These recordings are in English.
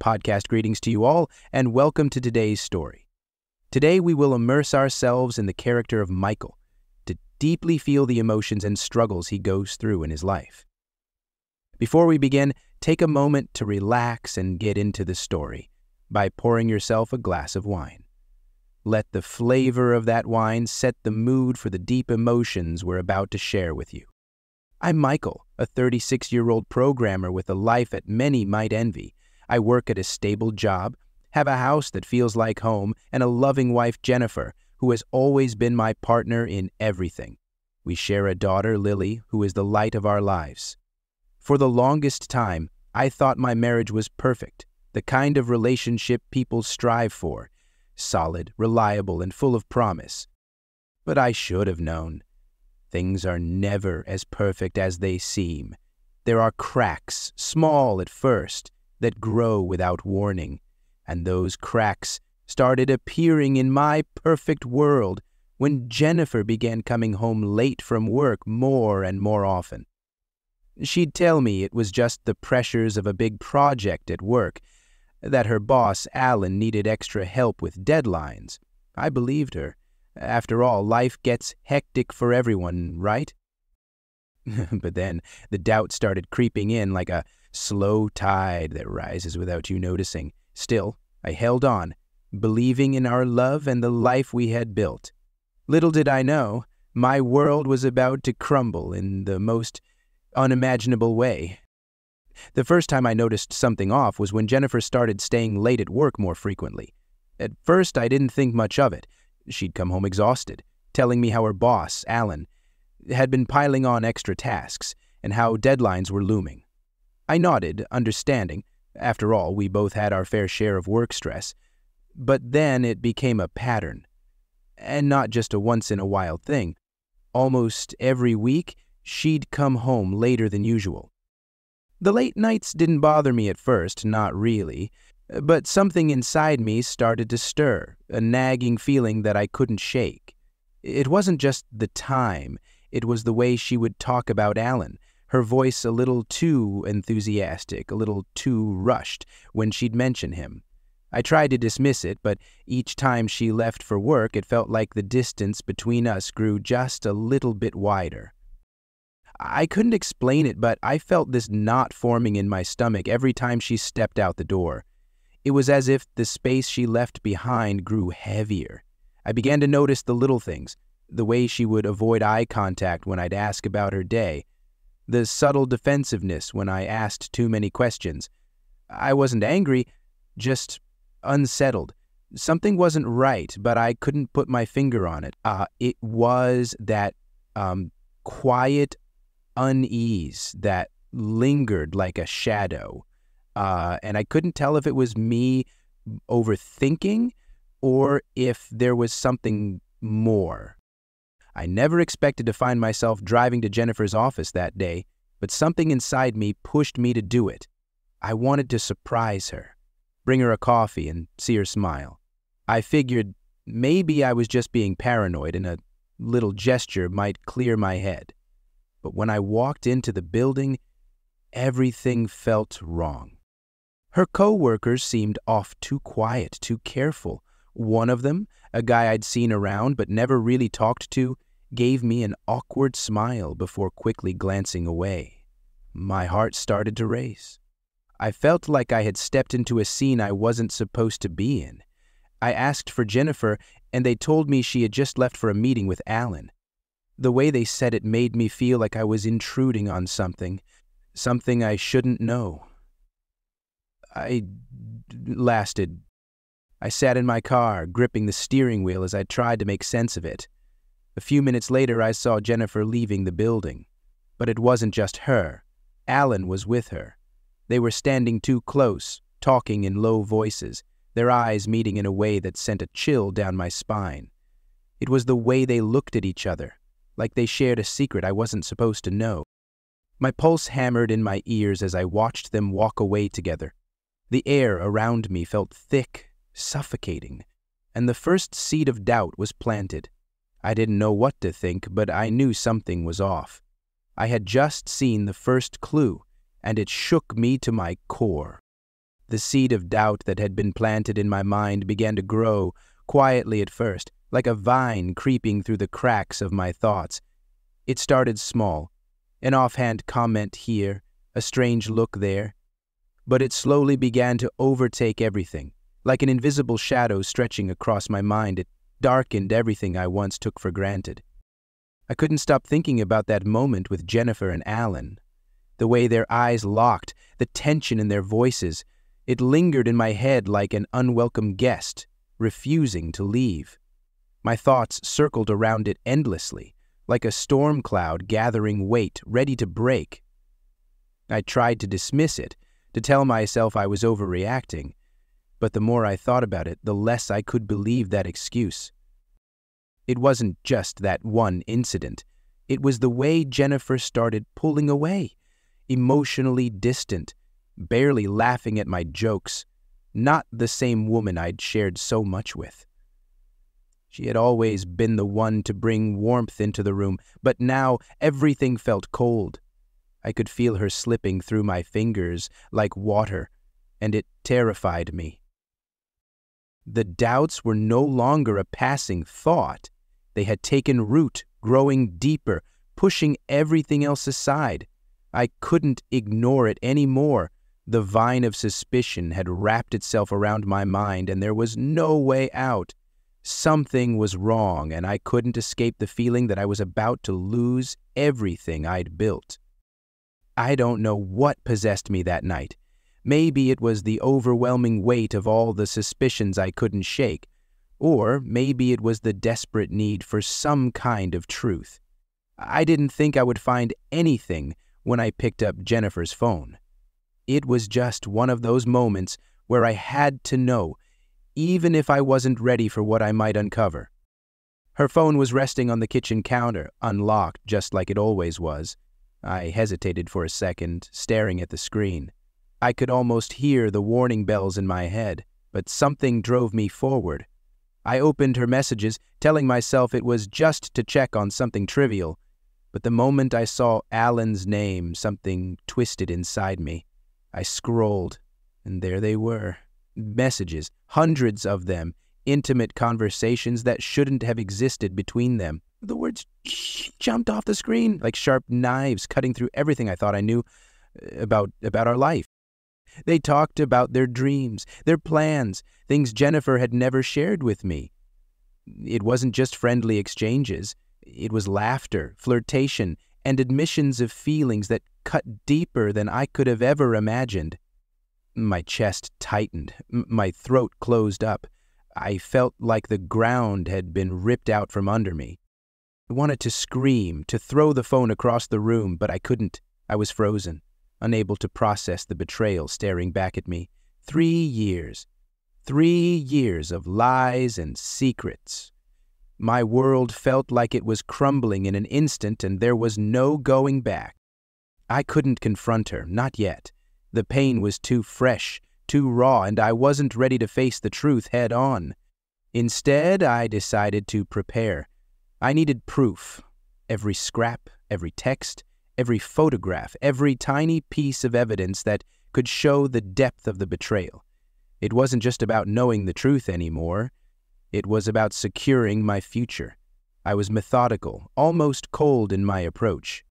Podcast greetings to you all, and welcome to today's story. Today we will immerse ourselves in the character of Michael to deeply feel the emotions and struggles he goes through in his life. Before we begin, take a moment to relax and get into the story by pouring yourself a glass of wine. Let the flavor of that wine set the mood for the deep emotions we're about to share with you. I'm Michael, a 36 year old programmer with a life that many might envy. I work at a stable job, have a house that feels like home, and a loving wife, Jennifer, who has always been my partner in everything. We share a daughter, Lily, who is the light of our lives. For the longest time, I thought my marriage was perfect, the kind of relationship people strive for solid, reliable, and full of promise. But I should have known. Things are never as perfect as they seem. There are cracks, small at first, that grow without warning, and those cracks started appearing in my perfect world when Jennifer began coming home late from work more and more often. She'd tell me it was just the pressures of a big project at work, that her boss, Alan, needed extra help with deadlines. I believed her. After all, life gets hectic for everyone, right? but then the doubt started creeping in like a slow tide that rises without you noticing. Still, I held on, believing in our love and the life we had built. Little did I know, my world was about to crumble in the most unimaginable way. The first time I noticed something off was when Jennifer started staying late at work more frequently. At first, I didn't think much of it. She'd come home exhausted, telling me how her boss, Alan, had been piling on extra tasks and how deadlines were looming. I nodded, understanding. After all, we both had our fair share of work stress. But then it became a pattern. And not just a once in a while thing. Almost every week, she'd come home later than usual. The late nights didn't bother me at first, not really. But something inside me started to stir, a nagging feeling that I couldn't shake. It wasn't just the time, it was the way she would talk about Alan, her voice a little too enthusiastic, a little too rushed when she'd mention him. I tried to dismiss it, but each time she left for work, it felt like the distance between us grew just a little bit wider. I couldn't explain it, but I felt this knot forming in my stomach every time she stepped out the door. It was as if the space she left behind grew heavier. I began to notice the little things, the way she would avoid eye contact when I'd ask about her day, the subtle defensiveness when I asked too many questions. I wasn't angry, just unsettled. Something wasn't right, but I couldn't put my finger on it. Uh, it was that um, quiet unease that lingered like a shadow uh, and I couldn't tell if it was me overthinking or if there was something more. I never expected to find myself driving to Jennifer's office that day, but something inside me pushed me to do it. I wanted to surprise her, bring her a coffee, and see her smile. I figured maybe I was just being paranoid and a little gesture might clear my head. But when I walked into the building, everything felt wrong. Her co-workers seemed off too quiet, too careful. One of them, a guy I'd seen around but never really talked to, gave me an awkward smile before quickly glancing away. My heart started to race. I felt like I had stepped into a scene I wasn't supposed to be in. I asked for Jennifer, and they told me she had just left for a meeting with Alan. The way they said it made me feel like I was intruding on something, something I shouldn't know. I lasted. I sat in my car, gripping the steering wheel as I tried to make sense of it. A few minutes later, I saw Jennifer leaving the building. But it wasn't just her. Alan was with her. They were standing too close, talking in low voices, their eyes meeting in a way that sent a chill down my spine. It was the way they looked at each other, like they shared a secret I wasn't supposed to know. My pulse hammered in my ears as I watched them walk away together, the air around me felt thick, suffocating, and the first seed of doubt was planted. I didn't know what to think, but I knew something was off. I had just seen the first clue, and it shook me to my core. The seed of doubt that had been planted in my mind began to grow, quietly at first, like a vine creeping through the cracks of my thoughts. It started small, an offhand comment here, a strange look there, but it slowly began to overtake everything. Like an invisible shadow stretching across my mind, it darkened everything I once took for granted. I couldn't stop thinking about that moment with Jennifer and Alan. The way their eyes locked, the tension in their voices, it lingered in my head like an unwelcome guest, refusing to leave. My thoughts circled around it endlessly, like a storm cloud gathering weight, ready to break. I tried to dismiss it, to tell myself I was overreacting, but the more I thought about it, the less I could believe that excuse. It wasn't just that one incident. It was the way Jennifer started pulling away, emotionally distant, barely laughing at my jokes, not the same woman I'd shared so much with. She had always been the one to bring warmth into the room, but now everything felt cold. I could feel her slipping through my fingers like water, and it terrified me. The doubts were no longer a passing thought. They had taken root, growing deeper, pushing everything else aside. I couldn't ignore it any more. The vine of suspicion had wrapped itself around my mind, and there was no way out. Something was wrong, and I couldn't escape the feeling that I was about to lose everything I'd built. I don't know what possessed me that night. Maybe it was the overwhelming weight of all the suspicions I couldn't shake, or maybe it was the desperate need for some kind of truth. I didn't think I would find anything when I picked up Jennifer's phone. It was just one of those moments where I had to know even if I wasn't ready for what I might uncover. Her phone was resting on the kitchen counter, unlocked just like it always was. I hesitated for a second, staring at the screen. I could almost hear the warning bells in my head, but something drove me forward. I opened her messages, telling myself it was just to check on something trivial, but the moment I saw Alan's name, something twisted inside me. I scrolled, and there they were messages, hundreds of them, intimate conversations that shouldn't have existed between them. The words jumped off the screen like sharp knives cutting through everything I thought I knew uh, about, about our life. They talked about their dreams, their plans, things Jennifer had never shared with me. It wasn't just friendly exchanges. It was laughter, flirtation, and admissions of feelings that cut deeper than I could have ever imagined. My chest tightened, my throat closed up. I felt like the ground had been ripped out from under me. I wanted to scream, to throw the phone across the room, but I couldn't. I was frozen, unable to process the betrayal staring back at me. Three years. Three years of lies and secrets. My world felt like it was crumbling in an instant and there was no going back. I couldn't confront her, not yet. The pain was too fresh, too raw, and I wasn't ready to face the truth head on. Instead, I decided to prepare. I needed proof. Every scrap, every text, every photograph, every tiny piece of evidence that could show the depth of the betrayal. It wasn't just about knowing the truth anymore. It was about securing my future. I was methodical, almost cold in my approach.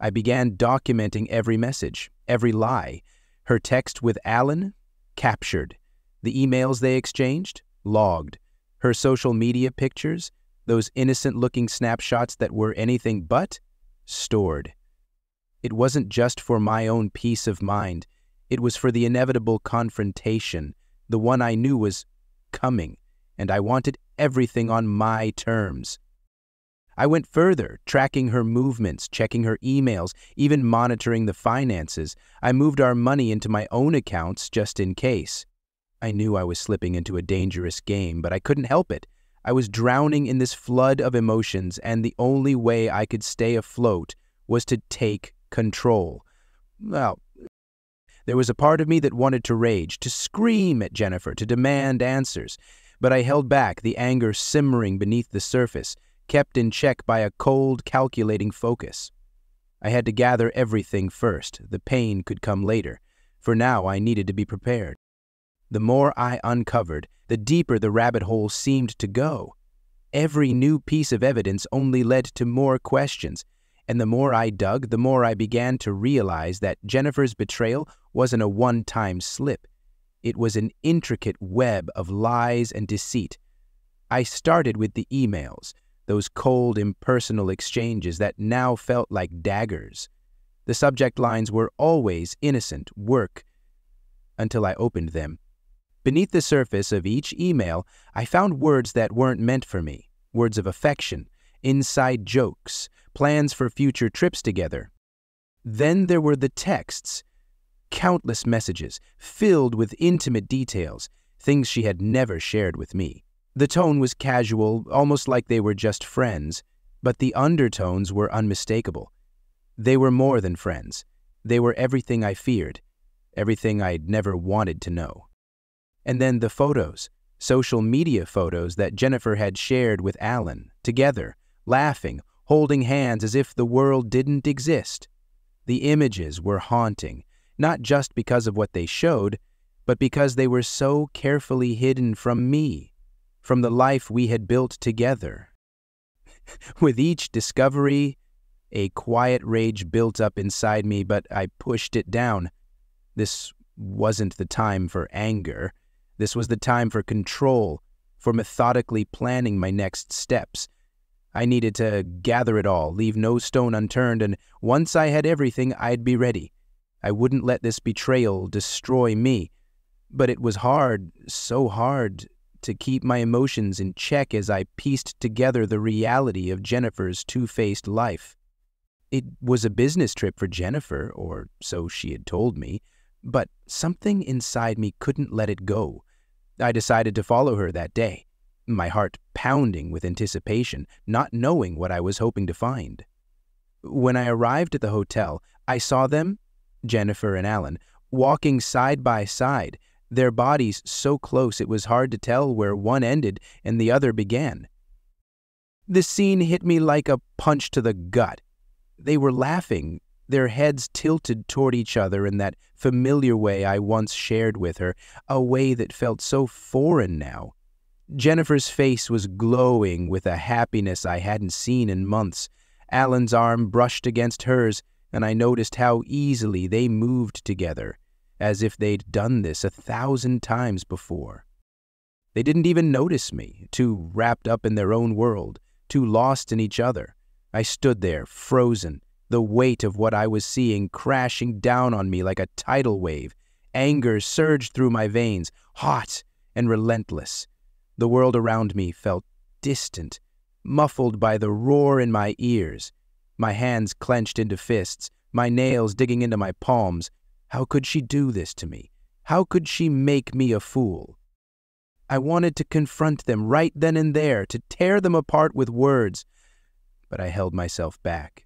I began documenting every message, every lie. Her text with Alan? Captured. The emails they exchanged? Logged. Her social media pictures? Those innocent-looking snapshots that were anything but? Stored. It wasn't just for my own peace of mind. It was for the inevitable confrontation, the one I knew was coming, and I wanted everything on my terms. I went further, tracking her movements, checking her emails, even monitoring the finances. I moved our money into my own accounts just in case. I knew I was slipping into a dangerous game, but I couldn't help it. I was drowning in this flood of emotions, and the only way I could stay afloat was to take control. Well, there was a part of me that wanted to rage, to scream at Jennifer, to demand answers, but I held back, the anger simmering beneath the surface kept in check by a cold, calculating focus. I had to gather everything first. The pain could come later. For now, I needed to be prepared. The more I uncovered, the deeper the rabbit hole seemed to go. Every new piece of evidence only led to more questions, and the more I dug, the more I began to realize that Jennifer's betrayal wasn't a one-time slip. It was an intricate web of lies and deceit. I started with the emails, those cold, impersonal exchanges that now felt like daggers. The subject lines were always innocent work until I opened them. Beneath the surface of each email, I found words that weren't meant for me words of affection, inside jokes, plans for future trips together. Then there were the texts, countless messages filled with intimate details, things she had never shared with me. The tone was casual, almost like they were just friends, but the undertones were unmistakable. They were more than friends. They were everything I feared, everything I'd never wanted to know. And then the photos, social media photos that Jennifer had shared with Alan, together, laughing, holding hands as if the world didn't exist. The images were haunting, not just because of what they showed, but because they were so carefully hidden from me from the life we had built together. With each discovery, a quiet rage built up inside me, but I pushed it down. This wasn't the time for anger. This was the time for control, for methodically planning my next steps. I needed to gather it all, leave no stone unturned, and once I had everything, I'd be ready. I wouldn't let this betrayal destroy me. But it was hard, so hard, to keep my emotions in check as I pieced together the reality of Jennifer's two-faced life. It was a business trip for Jennifer, or so she had told me, but something inside me couldn't let it go. I decided to follow her that day, my heart pounding with anticipation, not knowing what I was hoping to find. When I arrived at the hotel, I saw them, Jennifer and Alan, walking side by side, their bodies so close it was hard to tell where one ended and the other began. The scene hit me like a punch to the gut. They were laughing, their heads tilted toward each other in that familiar way I once shared with her, a way that felt so foreign now. Jennifer's face was glowing with a happiness I hadn't seen in months. Alan's arm brushed against hers, and I noticed how easily they moved together, as if they'd done this a thousand times before. They didn't even notice me, too wrapped up in their own world, too lost in each other. I stood there, frozen, the weight of what I was seeing crashing down on me like a tidal wave. Anger surged through my veins, hot and relentless. The world around me felt distant, muffled by the roar in my ears. My hands clenched into fists, my nails digging into my palms, how could she do this to me? How could she make me a fool? I wanted to confront them right then and there, to tear them apart with words, but I held myself back.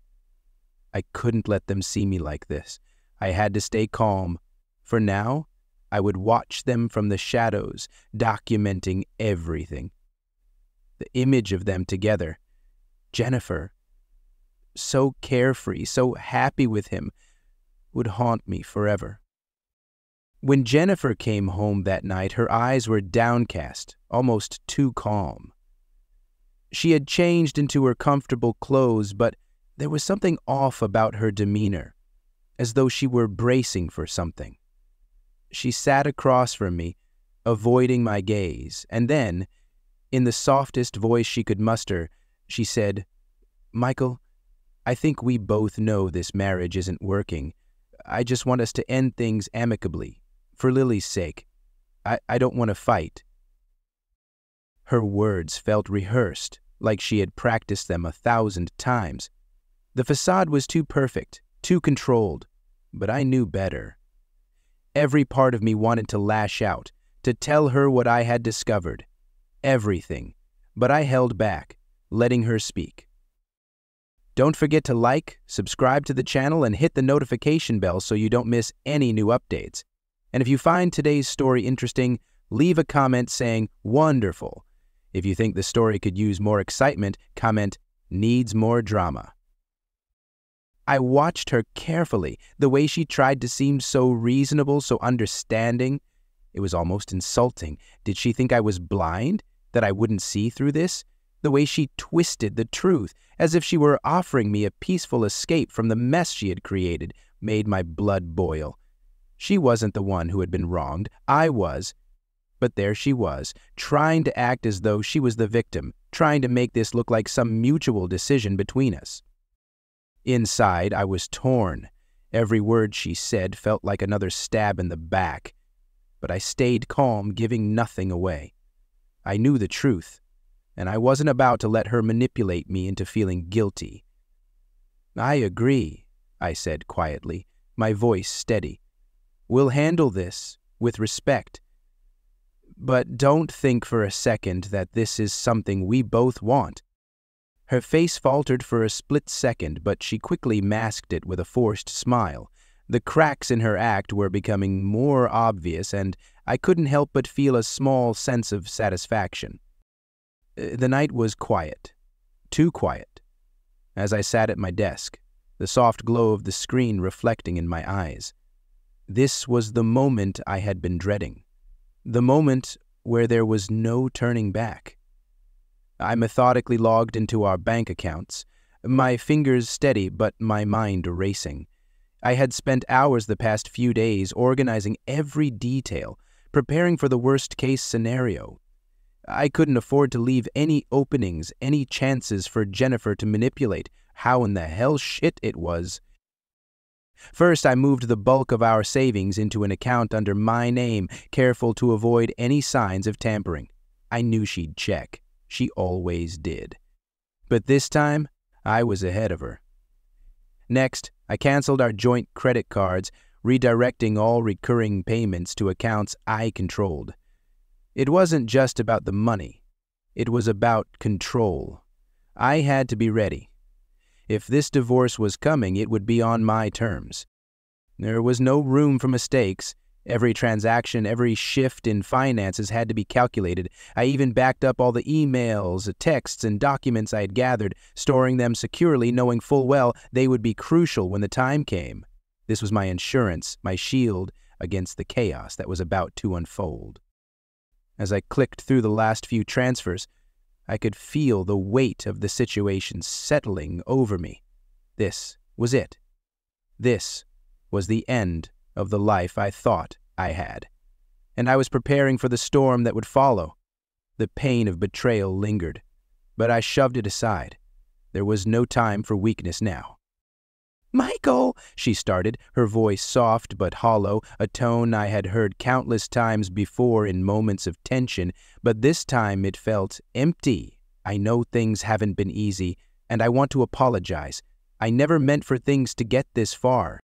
I couldn't let them see me like this. I had to stay calm. For now, I would watch them from the shadows, documenting everything. The image of them together, Jennifer, so carefree, so happy with him, would haunt me forever. When Jennifer came home that night, her eyes were downcast, almost too calm. She had changed into her comfortable clothes, but there was something off about her demeanor, as though she were bracing for something. She sat across from me, avoiding my gaze, and then, in the softest voice she could muster, she said, Michael, I think we both know this marriage isn't working, I just want us to end things amicably, for Lily's sake. I, I don't want to fight. Her words felt rehearsed, like she had practiced them a thousand times. The facade was too perfect, too controlled, but I knew better. Every part of me wanted to lash out, to tell her what I had discovered. Everything. But I held back, letting her speak. Don't forget to like, subscribe to the channel, and hit the notification bell so you don't miss any new updates. And if you find today's story interesting, leave a comment saying, wonderful. If you think the story could use more excitement, comment, needs more drama. I watched her carefully, the way she tried to seem so reasonable, so understanding. It was almost insulting. Did she think I was blind? That I wouldn't see through this? The way she twisted the truth, as if she were offering me a peaceful escape from the mess she had created, made my blood boil. She wasn't the one who had been wronged. I was. But there she was, trying to act as though she was the victim, trying to make this look like some mutual decision between us. Inside, I was torn. Every word she said felt like another stab in the back. But I stayed calm, giving nothing away. I knew the truth, and I wasn't about to let her manipulate me into feeling guilty. I agree, I said quietly, my voice steady. We'll handle this with respect. But don't think for a second that this is something we both want. Her face faltered for a split second, but she quickly masked it with a forced smile. The cracks in her act were becoming more obvious, and I couldn't help but feel a small sense of satisfaction. Uh, the night was quiet. Too quiet. As I sat at my desk, the soft glow of the screen reflecting in my eyes. This was the moment I had been dreading. The moment where there was no turning back. I methodically logged into our bank accounts, my fingers steady but my mind racing. I had spent hours the past few days organizing every detail, preparing for the worst case scenario. I couldn't afford to leave any openings, any chances for Jennifer to manipulate how in the hell shit it was First, I moved the bulk of our savings into an account under my name, careful to avoid any signs of tampering. I knew she'd check. She always did. But this time, I was ahead of her. Next, I canceled our joint credit cards, redirecting all recurring payments to accounts I controlled. It wasn't just about the money. It was about control. I had to be ready. If this divorce was coming, it would be on my terms. There was no room for mistakes. Every transaction, every shift in finances had to be calculated. I even backed up all the emails, texts, and documents I had gathered, storing them securely, knowing full well they would be crucial when the time came. This was my insurance, my shield against the chaos that was about to unfold. As I clicked through the last few transfers, I could feel the weight of the situation settling over me. This was it. This was the end of the life I thought I had. And I was preparing for the storm that would follow. The pain of betrayal lingered, but I shoved it aside. There was no time for weakness now. Michael, she started, her voice soft but hollow, a tone I had heard countless times before in moments of tension, but this time it felt empty. I know things haven't been easy, and I want to apologize. I never meant for things to get this far.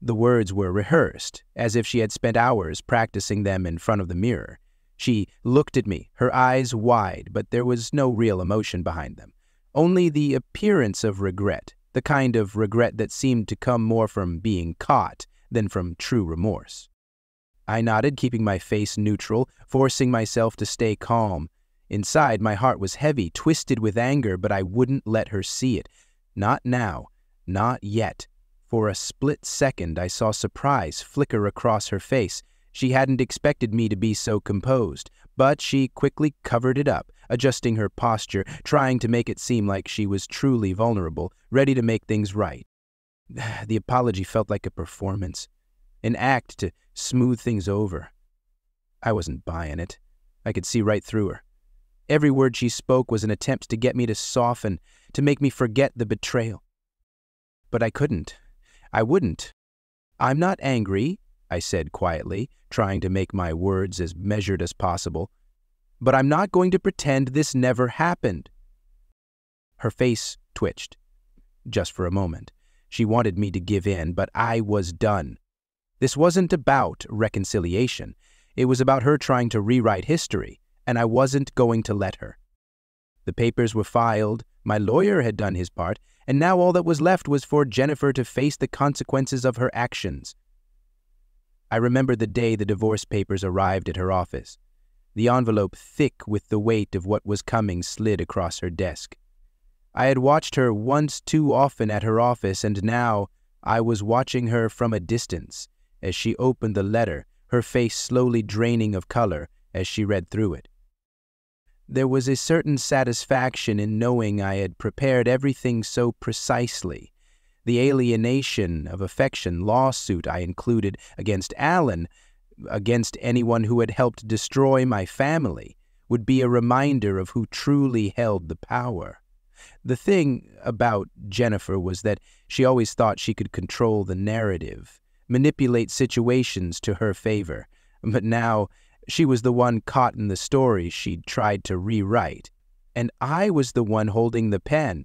The words were rehearsed, as if she had spent hours practicing them in front of the mirror. She looked at me, her eyes wide, but there was no real emotion behind them, only the appearance of regret the kind of regret that seemed to come more from being caught than from true remorse. I nodded, keeping my face neutral, forcing myself to stay calm. Inside, my heart was heavy, twisted with anger, but I wouldn't let her see it. Not now. Not yet. For a split second, I saw surprise flicker across her face. She hadn't expected me to be so composed, but she quickly covered it up, adjusting her posture, trying to make it seem like she was truly vulnerable, ready to make things right. The apology felt like a performance, an act to smooth things over. I wasn't buying it. I could see right through her. Every word she spoke was an attempt to get me to soften, to make me forget the betrayal. But I couldn't. I wouldn't. I'm not angry, I said quietly, trying to make my words as measured as possible. But I'm not going to pretend this never happened. Her face twitched. Just for a moment. She wanted me to give in, but I was done. This wasn't about reconciliation. It was about her trying to rewrite history, and I wasn't going to let her. The papers were filed, my lawyer had done his part, and now all that was left was for Jennifer to face the consequences of her actions. I remember the day the divorce papers arrived at her office. The envelope, thick with the weight of what was coming, slid across her desk. I had watched her once too often at her office, and now I was watching her from a distance as she opened the letter, her face slowly draining of color as she read through it. There was a certain satisfaction in knowing I had prepared everything so precisely. The alienation of affection lawsuit I included against Alan, against anyone who had helped destroy my family, would be a reminder of who truly held the power. The thing about Jennifer was that she always thought she could control the narrative, manipulate situations to her favor. But now she was the one caught in the story she'd tried to rewrite, and I was the one holding the pen.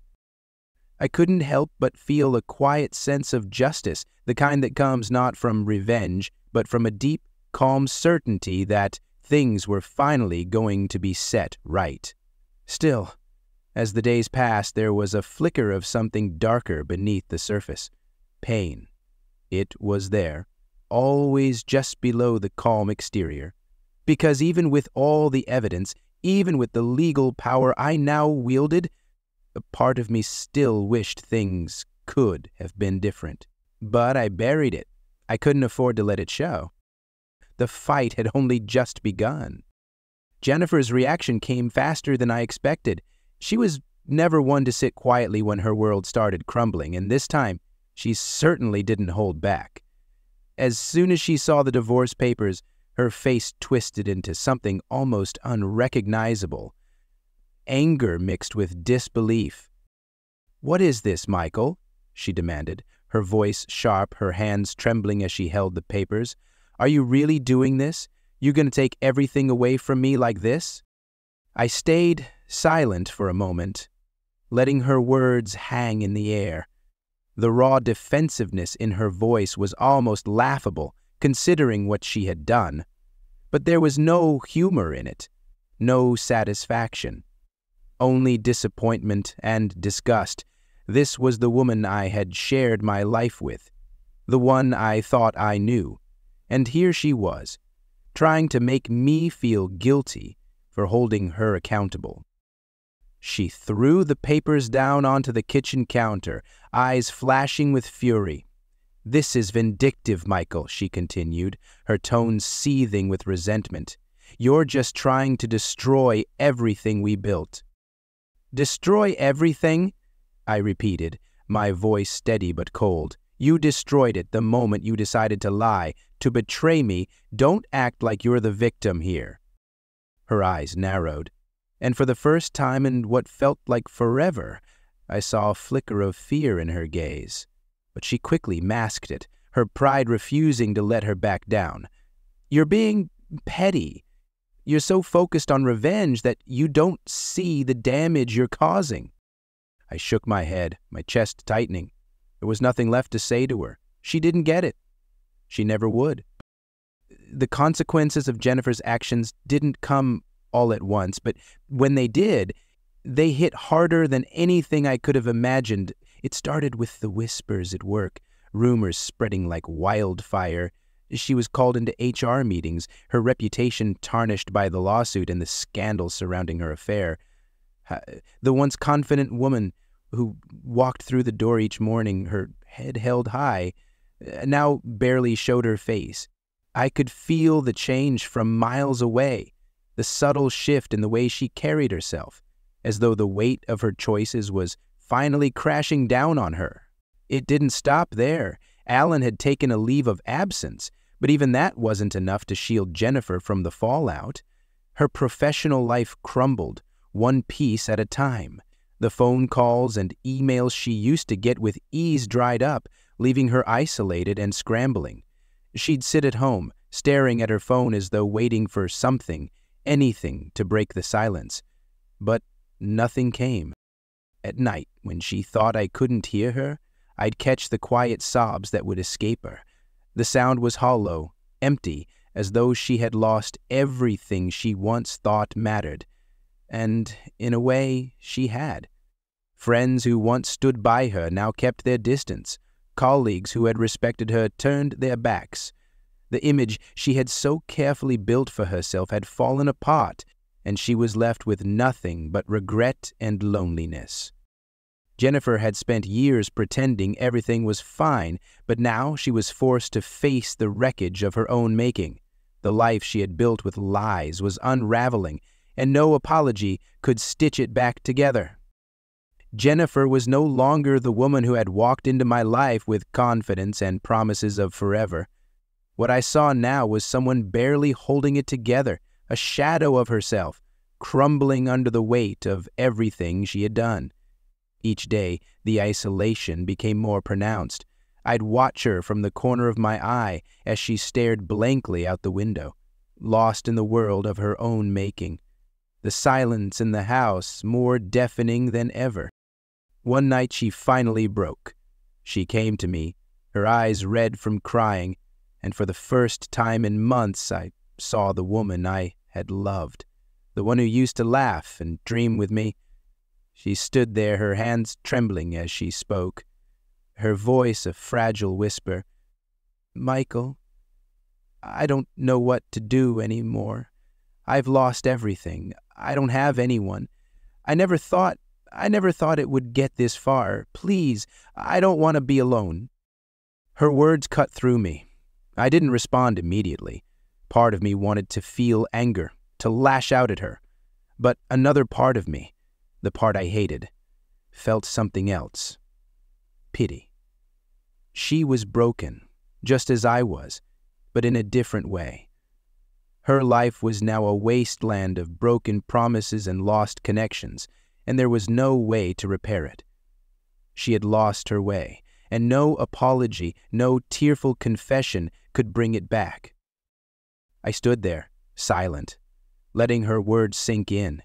I couldn't help but feel a quiet sense of justice, the kind that comes not from revenge, but from a deep, calm certainty that things were finally going to be set right. Still, as the days passed, there was a flicker of something darker beneath the surface. Pain. It was there, always just below the calm exterior. Because even with all the evidence, even with the legal power I now wielded, a part of me still wished things could have been different. But I buried it. I couldn't afford to let it show. The fight had only just begun. Jennifer's reaction came faster than I expected. She was never one to sit quietly when her world started crumbling, and this time she certainly didn't hold back. As soon as she saw the divorce papers, her face twisted into something almost unrecognizable. Anger mixed with disbelief. What is this, Michael? she demanded, her voice sharp, her hands trembling as she held the papers. Are you really doing this? You going to take everything away from me like this? I stayed silent for a moment, letting her words hang in the air. The raw defensiveness in her voice was almost laughable, considering what she had done. But there was no humor in it, no satisfaction. Only disappointment and disgust. This was the woman I had shared my life with, the one I thought I knew. And here she was, trying to make me feel guilty for holding her accountable. She threw the papers down onto the kitchen counter, eyes flashing with fury. This is vindictive, Michael, she continued, her tone seething with resentment. You're just trying to destroy everything we built. Destroy everything? I repeated, my voice steady but cold. You destroyed it the moment you decided to lie, to betray me. Don't act like you're the victim here. Her eyes narrowed and for the first time in what felt like forever, I saw a flicker of fear in her gaze. But she quickly masked it, her pride refusing to let her back down. You're being petty. You're so focused on revenge that you don't see the damage you're causing. I shook my head, my chest tightening. There was nothing left to say to her. She didn't get it. She never would. The consequences of Jennifer's actions didn't come all at once, but when they did, they hit harder than anything I could have imagined. It started with the whispers at work, rumors spreading like wildfire. She was called into HR meetings, her reputation tarnished by the lawsuit and the scandal surrounding her affair. The once confident woman who walked through the door each morning, her head held high, uh, now barely showed her face. I could feel the change from miles away the subtle shift in the way she carried herself, as though the weight of her choices was finally crashing down on her. It didn't stop there. Alan had taken a leave of absence, but even that wasn't enough to shield Jennifer from the fallout. Her professional life crumbled, one piece at a time. The phone calls and emails she used to get with ease dried up, leaving her isolated and scrambling. She'd sit at home, staring at her phone as though waiting for something, anything to break the silence, but nothing came. At night, when she thought I couldn't hear her, I'd catch the quiet sobs that would escape her. The sound was hollow, empty, as though she had lost everything she once thought mattered. And, in a way, she had. Friends who once stood by her now kept their distance. Colleagues who had respected her turned their backs. The image she had so carefully built for herself had fallen apart, and she was left with nothing but regret and loneliness. Jennifer had spent years pretending everything was fine, but now she was forced to face the wreckage of her own making. The life she had built with lies was unraveling, and no apology could stitch it back together. Jennifer was no longer the woman who had walked into my life with confidence and promises of forever. What I saw now was someone barely holding it together, a shadow of herself, crumbling under the weight of everything she had done. Each day, the isolation became more pronounced. I'd watch her from the corner of my eye as she stared blankly out the window, lost in the world of her own making. The silence in the house more deafening than ever. One night she finally broke. She came to me, her eyes red from crying, and for the first time in months I saw the woman I had loved, the one who used to laugh and dream with me. She stood there, her hands trembling as she spoke, her voice a fragile whisper. Michael, I don't know what to do any more. I've lost everything. I don't have anyone. I never thought I never thought it would get this far. Please, I don't want to be alone. Her words cut through me. I didn't respond immediately. Part of me wanted to feel anger, to lash out at her. But another part of me, the part I hated, felt something else pity. She was broken, just as I was, but in a different way. Her life was now a wasteland of broken promises and lost connections and there was no way to repair it. She had lost her way, and no apology, no tearful confession could bring it back. I stood there, silent, letting her words sink in.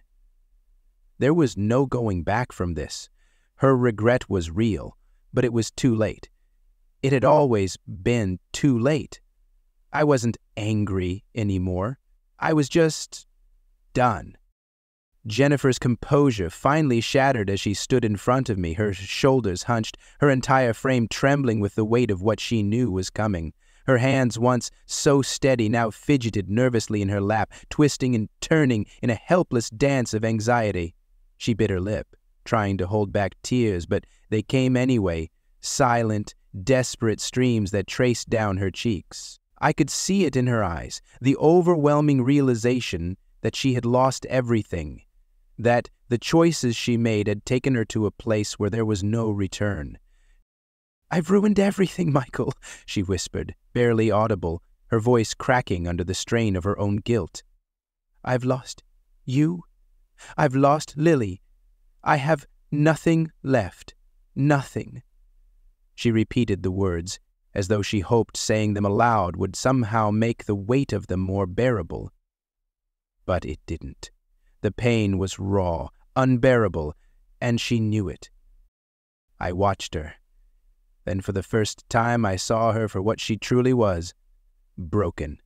There was no going back from this. Her regret was real, but it was too late. It had always been too late. I wasn't angry anymore. I was just done. Jennifer's composure finally shattered as she stood in front of me, her shoulders hunched, her entire frame trembling with the weight of what she knew was coming. Her hands, once so steady, now fidgeted nervously in her lap, twisting and turning in a helpless dance of anxiety. She bit her lip, trying to hold back tears, but they came anyway, silent, desperate streams that traced down her cheeks. I could see it in her eyes, the overwhelming realization that she had lost everything, that the choices she made had taken her to a place where there was no return. I've ruined everything, Michael, she whispered, barely audible, her voice cracking under the strain of her own guilt. I've lost you. I've lost Lily. I have nothing left. Nothing. She repeated the words, as though she hoped saying them aloud would somehow make the weight of them more bearable. But it didn't. The pain was raw, unbearable, and she knew it. I watched her. Then for the first time I saw her for what she truly was broken.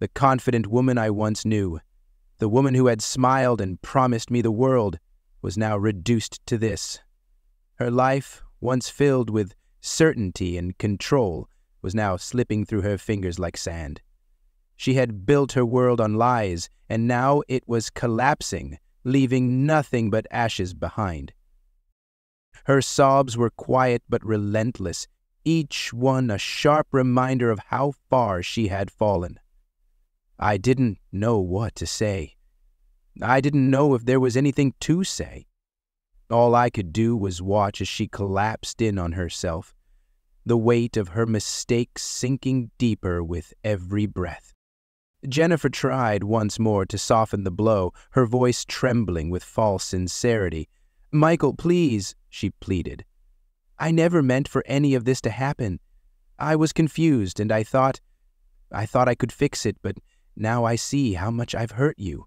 The confident woman I once knew, the woman who had smiled and promised me the world, was now reduced to this. Her life, once filled with certainty and control, was now slipping through her fingers like sand. She had built her world on lies, and now it was collapsing, leaving nothing but ashes behind. Her sobs were quiet but relentless, each one a sharp reminder of how far she had fallen. I didn't know what to say. I didn't know if there was anything to say. All I could do was watch as she collapsed in on herself, the weight of her mistakes sinking deeper with every breath. Jennifer tried once more to soften the blow, her voice trembling with false sincerity. Michael, please, she pleaded. I never meant for any of this to happen. I was confused, and I thought, I thought I could fix it, but now I see how much I've hurt you.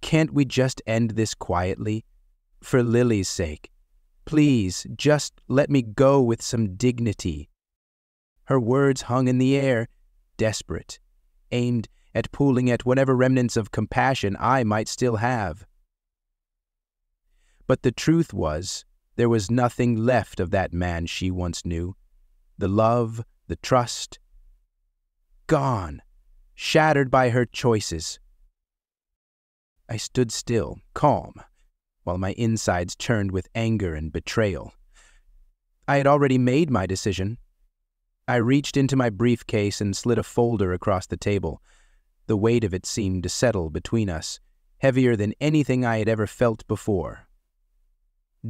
Can't we just end this quietly? For Lily's sake. Please, just let me go with some dignity. Her words hung in the air, desperate, aimed at pulling at whatever remnants of compassion I might still have. But the truth was, there was nothing left of that man she once knew. The love, the trust, gone, shattered by her choices. I stood still, calm, while my insides churned with anger and betrayal. I had already made my decision. I reached into my briefcase and slid a folder across the table. The weight of it seemed to settle between us, heavier than anything I had ever felt before.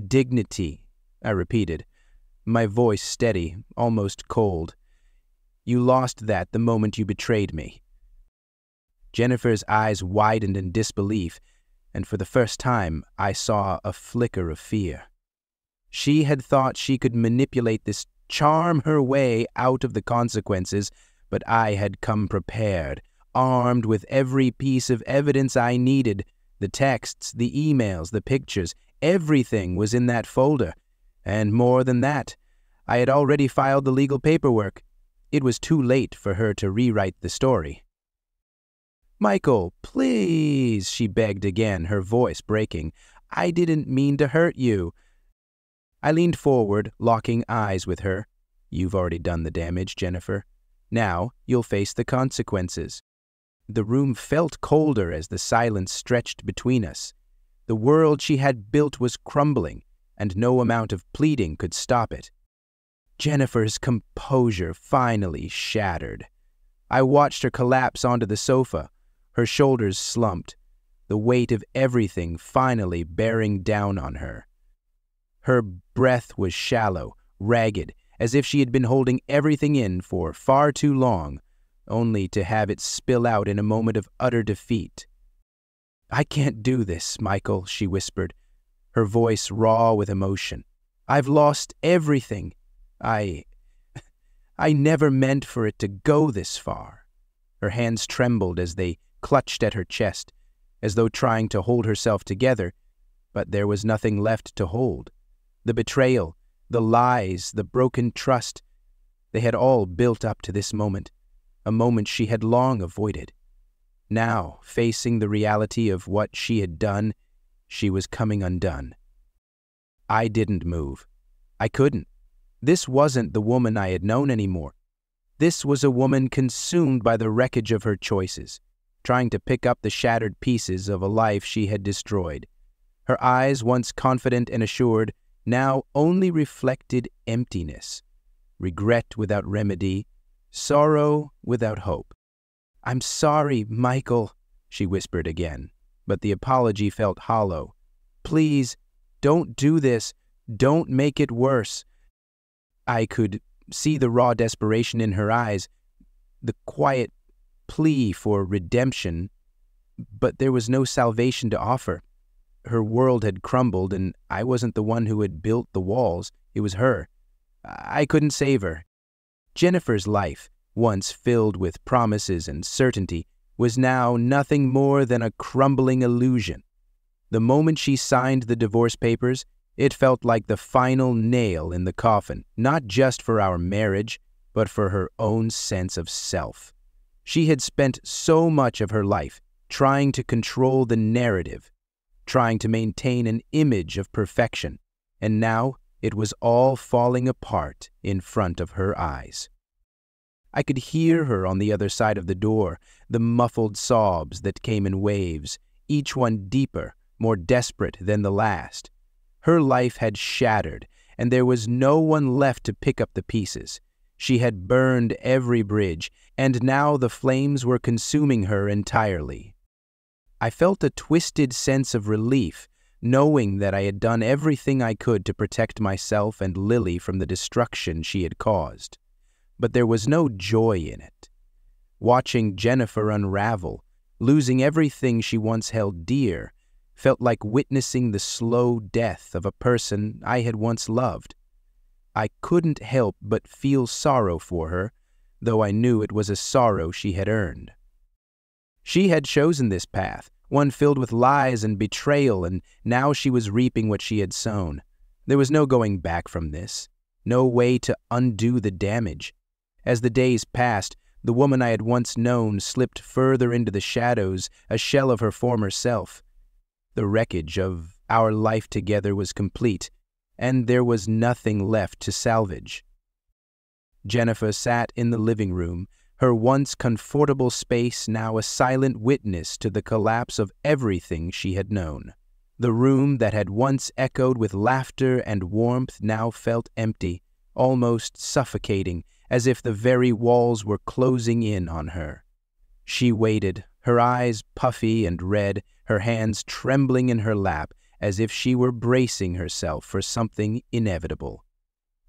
Dignity, I repeated, my voice steady, almost cold. You lost that the moment you betrayed me. Jennifer's eyes widened in disbelief, and for the first time I saw a flicker of fear. She had thought she could manipulate this, charm her way out of the consequences, but I had come prepared, armed with every piece of evidence I needed. The texts, the emails, the pictures, everything was in that folder. And more than that, I had already filed the legal paperwork. It was too late for her to rewrite the story. Michael, please, she begged again, her voice breaking. I didn't mean to hurt you. I leaned forward, locking eyes with her. You've already done the damage, Jennifer. Now you'll face the consequences. The room felt colder as the silence stretched between us. The world she had built was crumbling, and no amount of pleading could stop it. Jennifer's composure finally shattered. I watched her collapse onto the sofa, her shoulders slumped, the weight of everything finally bearing down on her. Her breath was shallow, ragged, as if she had been holding everything in for far too long, only to have it spill out in a moment of utter defeat. I can't do this, Michael, she whispered, her voice raw with emotion. I've lost everything. I. I never meant for it to go this far. Her hands trembled as they clutched at her chest, as though trying to hold herself together, but there was nothing left to hold. The betrayal, the lies, the broken trust, they had all built up to this moment, a moment she had long avoided. Now, facing the reality of what she had done, she was coming undone. I didn't move. I couldn't. This wasn't the woman I had known anymore. This was a woman consumed by the wreckage of her choices, trying to pick up the shattered pieces of a life she had destroyed. Her eyes, once confident and assured, now only reflected emptiness, regret without remedy, sorrow without hope. I'm sorry, Michael, she whispered again, but the apology felt hollow. Please, don't do this. Don't make it worse. I could see the raw desperation in her eyes, the quiet plea for redemption, but there was no salvation to offer. Her world had crumbled, and I wasn't the one who had built the walls. It was her. I couldn't save her. Jennifer's life, once filled with promises and certainty, was now nothing more than a crumbling illusion. The moment she signed the divorce papers, it felt like the final nail in the coffin, not just for our marriage, but for her own sense of self. She had spent so much of her life trying to control the narrative, trying to maintain an image of perfection, and now it was all falling apart in front of her eyes. I could hear her on the other side of the door, the muffled sobs that came in waves, each one deeper, more desperate than the last. Her life had shattered, and there was no one left to pick up the pieces. She had burned every bridge, and now the flames were consuming her entirely. I felt a twisted sense of relief, knowing that I had done everything I could to protect myself and Lily from the destruction she had caused. But there was no joy in it. Watching Jennifer unravel, losing everything she once held dear, felt like witnessing the slow death of a person I had once loved. I couldn't help but feel sorrow for her, though I knew it was a sorrow she had earned. She had chosen this path, one filled with lies and betrayal, and now she was reaping what she had sown. There was no going back from this, no way to undo the damage. As the days passed, the woman I had once known slipped further into the shadows, a shell of her former self. The wreckage of our life together was complete, and there was nothing left to salvage. Jennifer sat in the living room, her once comfortable space now a silent witness to the collapse of everything she had known. The room that had once echoed with laughter and warmth now felt empty, almost suffocating, as if the very walls were closing in on her. She waited, her eyes puffy and red, her hands trembling in her lap as if she were bracing herself for something inevitable.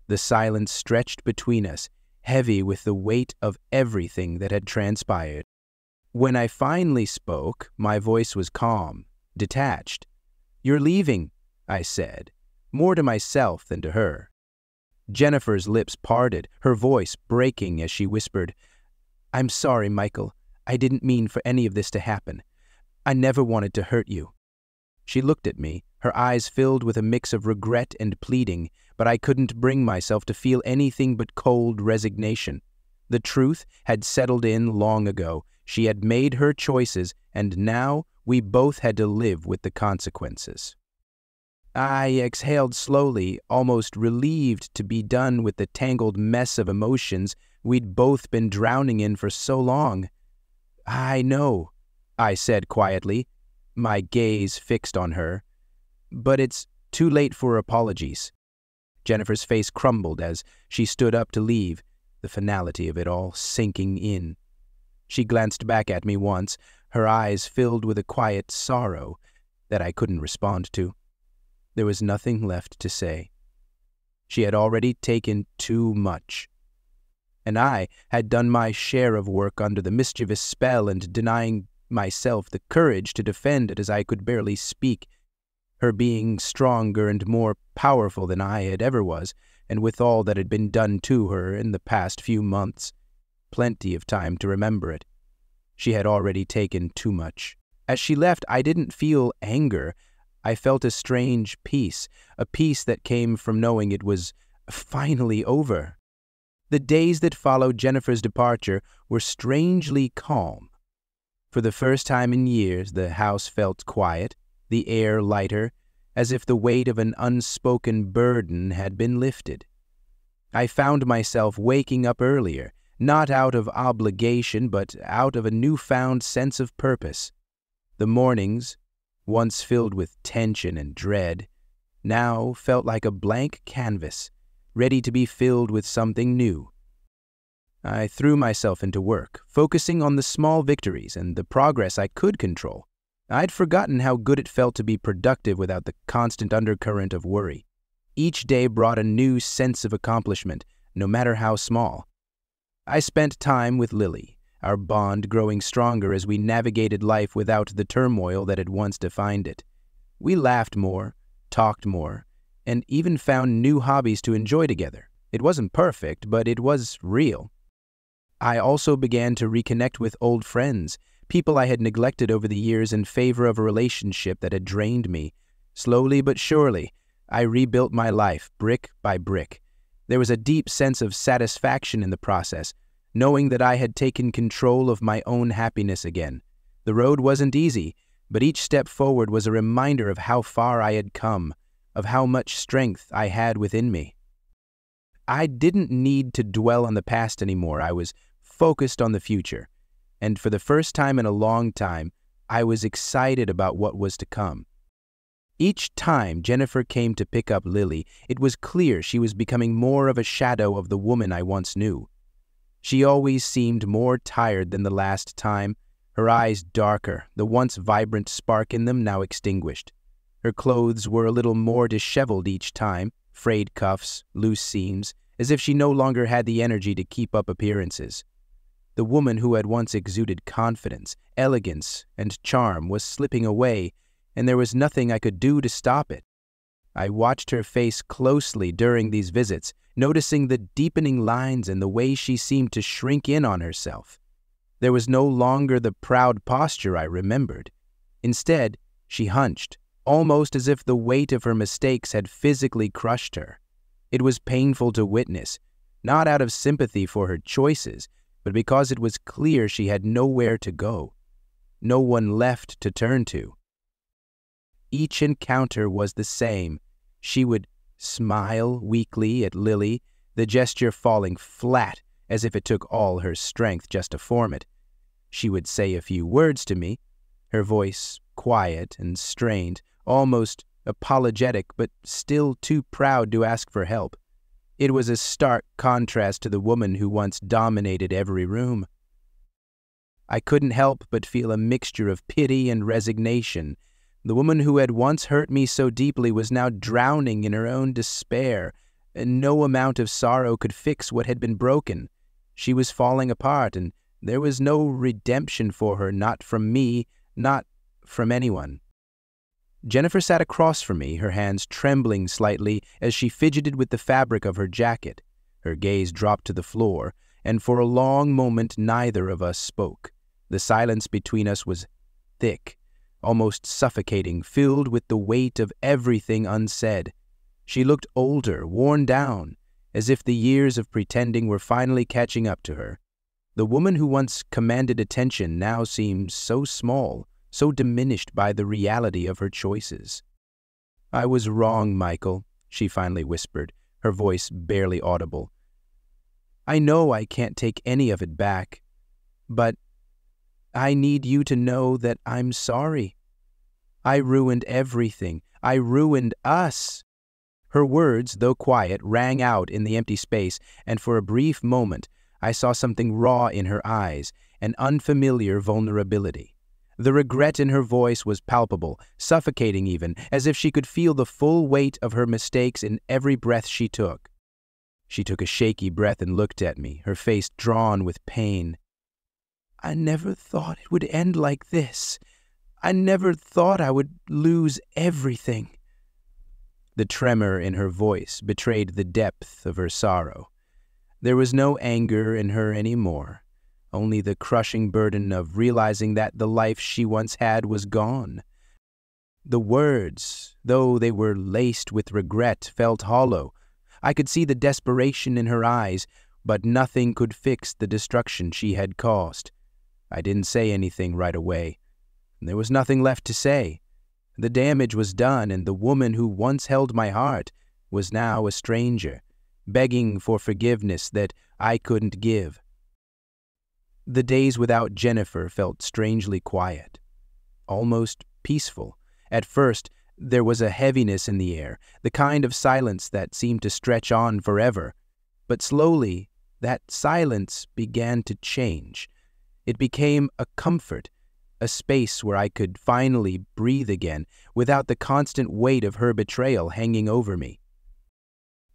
The silence stretched between us, heavy with the weight of everything that had transpired. When I finally spoke, my voice was calm, detached. You're leaving, I said, more to myself than to her. Jennifer's lips parted, her voice breaking as she whispered, I'm sorry, Michael. I didn't mean for any of this to happen. I never wanted to hurt you. She looked at me, her eyes filled with a mix of regret and pleading, but I couldn't bring myself to feel anything but cold resignation. The truth had settled in long ago. She had made her choices, and now we both had to live with the consequences. I exhaled slowly, almost relieved to be done with the tangled mess of emotions we'd both been drowning in for so long. I know, I said quietly, my gaze fixed on her. But it's too late for apologies. Jennifer's face crumbled as she stood up to leave, the finality of it all sinking in. She glanced back at me once, her eyes filled with a quiet sorrow that I couldn't respond to. There was nothing left to say. She had already taken too much. And I had done my share of work under the mischievous spell and denying myself the courage to defend it as I could barely speak, her being stronger and more powerful than I had ever was, and with all that had been done to her in the past few months. Plenty of time to remember it. She had already taken too much. As she left, I didn't feel anger. I felt a strange peace, a peace that came from knowing it was finally over. The days that followed Jennifer's departure were strangely calm. For the first time in years, the house felt quiet, the air lighter, as if the weight of an unspoken burden had been lifted. I found myself waking up earlier, not out of obligation, but out of a newfound sense of purpose. The mornings, once filled with tension and dread, now felt like a blank canvas, ready to be filled with something new. I threw myself into work, focusing on the small victories and the progress I could control. I'd forgotten how good it felt to be productive without the constant undercurrent of worry. Each day brought a new sense of accomplishment, no matter how small. I spent time with Lily, our bond growing stronger as we navigated life without the turmoil that had once defined it. We laughed more, talked more, and even found new hobbies to enjoy together. It wasn't perfect, but it was real. I also began to reconnect with old friends, people I had neglected over the years in favor of a relationship that had drained me. Slowly but surely, I rebuilt my life brick by brick. There was a deep sense of satisfaction in the process, knowing that I had taken control of my own happiness again. The road wasn't easy, but each step forward was a reminder of how far I had come, of how much strength I had within me. I didn't need to dwell on the past anymore. I was focused on the future, and for the first time in a long time, I was excited about what was to come. Each time Jennifer came to pick up Lily, it was clear she was becoming more of a shadow of the woman I once knew. She always seemed more tired than the last time, her eyes darker, the once vibrant spark in them now extinguished. Her clothes were a little more disheveled each time, frayed cuffs, loose seams, as if she no longer had the energy to keep up appearances. The woman who had once exuded confidence, elegance, and charm was slipping away, and there was nothing I could do to stop it. I watched her face closely during these visits, noticing the deepening lines and the way she seemed to shrink in on herself. There was no longer the proud posture I remembered. Instead, she hunched, almost as if the weight of her mistakes had physically crushed her. It was painful to witness, not out of sympathy for her choices, but because it was clear she had nowhere to go, no one left to turn to. Each encounter was the same. She would smile weakly at Lily, the gesture falling flat as if it took all her strength just to form it. She would say a few words to me, her voice quiet and strained, almost apologetic, but still too proud to ask for help. It was a stark contrast to the woman who once dominated every room. I couldn't help but feel a mixture of pity and resignation. The woman who had once hurt me so deeply was now drowning in her own despair, and no amount of sorrow could fix what had been broken. She was falling apart, and there was no redemption for her, not from me, not from anyone. Jennifer sat across from me, her hands trembling slightly as she fidgeted with the fabric of her jacket. Her gaze dropped to the floor, and for a long moment neither of us spoke. The silence between us was thick, almost suffocating, filled with the weight of everything unsaid. She looked older, worn down, as if the years of pretending were finally catching up to her. The woman who once commanded attention now seemed so small, so diminished by the reality of her choices. I was wrong, Michael, she finally whispered, her voice barely audible. I know I can't take any of it back, but I need you to know that I'm sorry. I ruined everything. I ruined us. Her words, though quiet, rang out in the empty space, and for a brief moment I saw something raw in her eyes, an unfamiliar vulnerability. The regret in her voice was palpable, suffocating even, as if she could feel the full weight of her mistakes in every breath she took. She took a shaky breath and looked at me, her face drawn with pain. I never thought it would end like this. I never thought I would lose everything. The tremor in her voice betrayed the depth of her sorrow. There was no anger in her any more, only the crushing burden of realizing that the life she once had was gone. The words, though they were laced with regret, felt hollow. I could see the desperation in her eyes, but nothing could fix the destruction she had caused. I didn't say anything right away. There was nothing left to say. The damage was done, and the woman who once held my heart was now a stranger, begging for forgiveness that I couldn't give. The days without Jennifer felt strangely quiet, almost peaceful. At first, there was a heaviness in the air, the kind of silence that seemed to stretch on forever. But slowly, that silence began to change. It became a comfort, a space where I could finally breathe again without the constant weight of her betrayal hanging over me.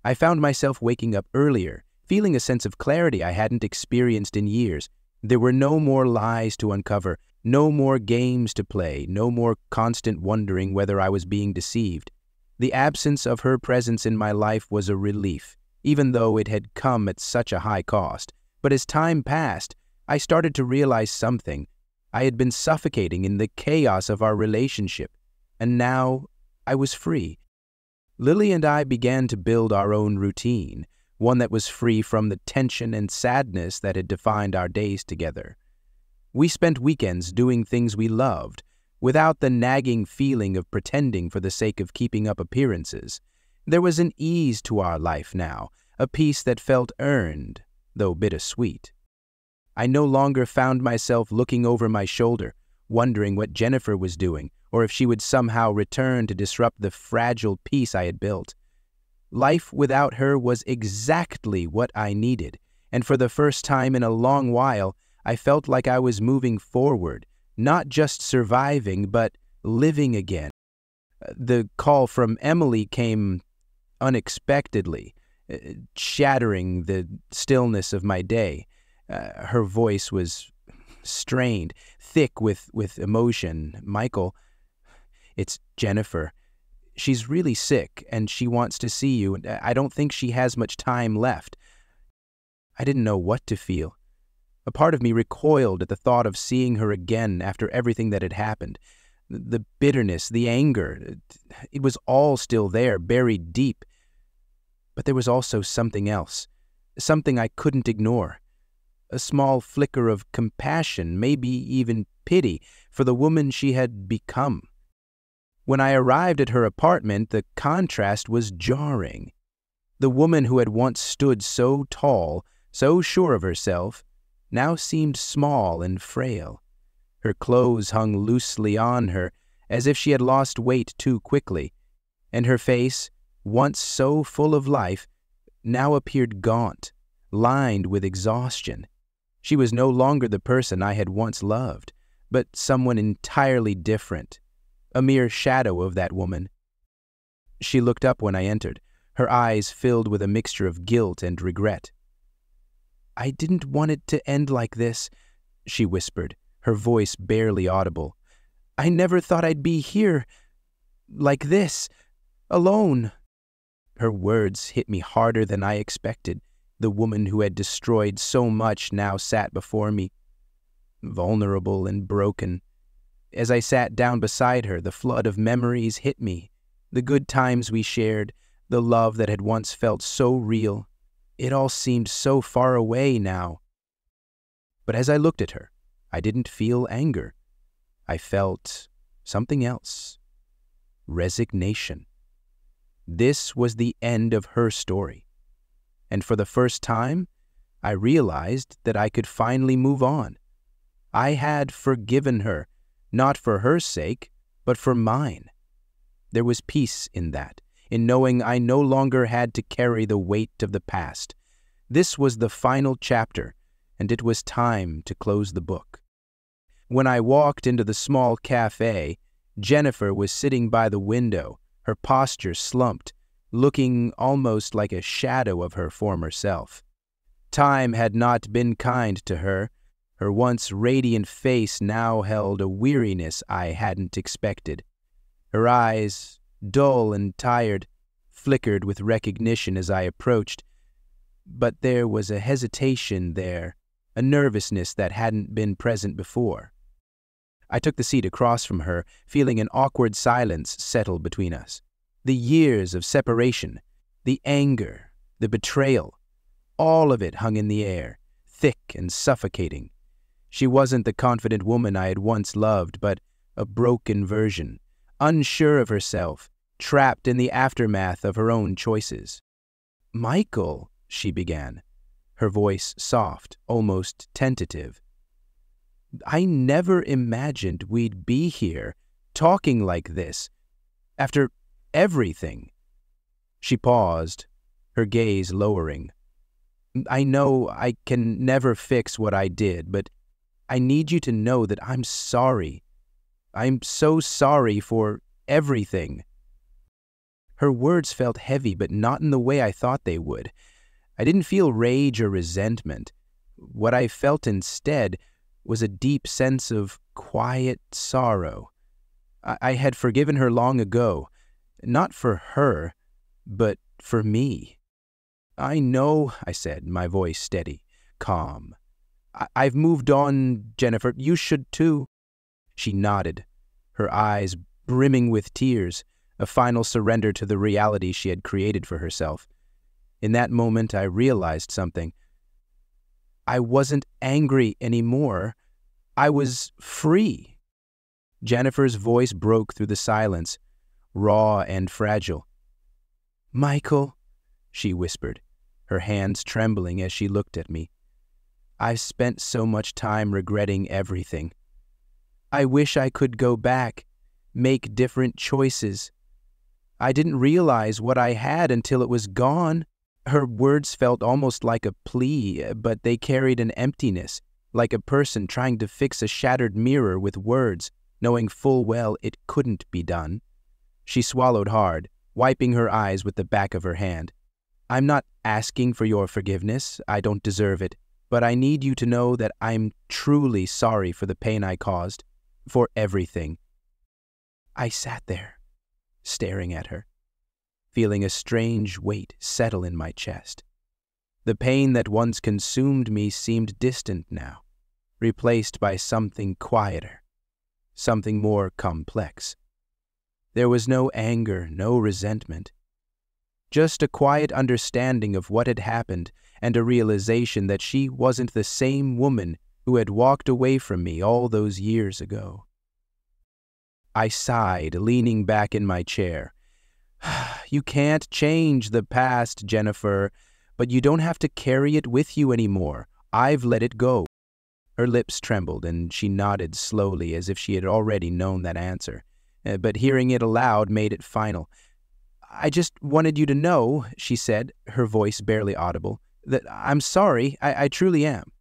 I found myself waking up earlier, feeling a sense of clarity I hadn't experienced in years. There were no more lies to uncover, no more games to play, no more constant wondering whether I was being deceived. The absence of her presence in my life was a relief, even though it had come at such a high cost. But as time passed, I started to realize something. I had been suffocating in the chaos of our relationship, and now I was free. Lily and I began to build our own routine, one that was free from the tension and sadness that had defined our days together. We spent weekends doing things we loved, without the nagging feeling of pretending for the sake of keeping up appearances. There was an ease to our life now, a peace that felt earned, though bittersweet. I no longer found myself looking over my shoulder, wondering what Jennifer was doing, or if she would somehow return to disrupt the fragile peace I had built. Life without her was exactly what I needed, and for the first time in a long while, I felt like I was moving forward, not just surviving, but living again. The call from Emily came unexpectedly, shattering the stillness of my day. Uh, her voice was strained, thick with, with emotion. Michael, it's Jennifer. She's really sick, and she wants to see you. And I don't think she has much time left. I didn't know what to feel. A part of me recoiled at the thought of seeing her again after everything that had happened. The bitterness, the anger, it was all still there, buried deep. But there was also something else, something I couldn't ignore a small flicker of compassion, maybe even pity, for the woman she had become. When I arrived at her apartment, the contrast was jarring. The woman who had once stood so tall, so sure of herself, now seemed small and frail. Her clothes hung loosely on her, as if she had lost weight too quickly, and her face, once so full of life, now appeared gaunt, lined with exhaustion. She was no longer the person I had once loved, but someone entirely different, a mere shadow of that woman. She looked up when I entered, her eyes filled with a mixture of guilt and regret. I didn't want it to end like this, she whispered, her voice barely audible. I never thought I'd be here, like this, alone. Her words hit me harder than I expected. The woman who had destroyed so much now sat before me, vulnerable and broken. As I sat down beside her, the flood of memories hit me. The good times we shared, the love that had once felt so real. It all seemed so far away now. But as I looked at her, I didn't feel anger. I felt something else resignation. This was the end of her story. And for the first time, I realized that I could finally move on. I had forgiven her, not for her sake, but for mine. There was peace in that, in knowing I no longer had to carry the weight of the past. This was the final chapter, and it was time to close the book. When I walked into the small cafe, Jennifer was sitting by the window, her posture slumped, looking almost like a shadow of her former self. Time had not been kind to her. Her once radiant face now held a weariness I hadn't expected. Her eyes, dull and tired, flickered with recognition as I approached, but there was a hesitation there, a nervousness that hadn't been present before. I took the seat across from her, feeling an awkward silence settle between us. The years of separation, the anger, the betrayal, all of it hung in the air, thick and suffocating. She wasn't the confident woman I had once loved, but a broken version, unsure of herself, trapped in the aftermath of her own choices. Michael, she began, her voice soft, almost tentative. I never imagined we'd be here, talking like this, after everything. She paused, her gaze lowering. I know I can never fix what I did, but I need you to know that I'm sorry. I'm so sorry for everything. Her words felt heavy, but not in the way I thought they would. I didn't feel rage or resentment. What I felt instead was a deep sense of quiet sorrow. I, I had forgiven her long ago, not for her, but for me. I know, I said, my voice steady, calm. I- I've moved on, Jennifer. You should too. She nodded, her eyes brimming with tears, a final surrender to the reality she had created for herself. In that moment, I realized something. I wasn't angry anymore. I was free. Jennifer's voice broke through the silence, raw and fragile. Michael, she whispered, her hands trembling as she looked at me. I've spent so much time regretting everything. I wish I could go back, make different choices. I didn't realize what I had until it was gone. Her words felt almost like a plea, but they carried an emptiness, like a person trying to fix a shattered mirror with words, knowing full well it couldn't be done. She swallowed hard, wiping her eyes with the back of her hand. I'm not asking for your forgiveness, I don't deserve it, but I need you to know that I'm truly sorry for the pain I caused, for everything. I sat there, staring at her feeling a strange weight settle in my chest. The pain that once consumed me seemed distant now, replaced by something quieter, something more complex. There was no anger, no resentment, just a quiet understanding of what had happened and a realization that she wasn't the same woman who had walked away from me all those years ago. I sighed, leaning back in my chair, you can't change the past, Jennifer, but you don't have to carry it with you anymore. I've let it go. Her lips trembled, and she nodded slowly as if she had already known that answer. Uh, but hearing it aloud made it final. I just wanted you to know, she said, her voice barely audible, that I'm sorry. I, I truly am.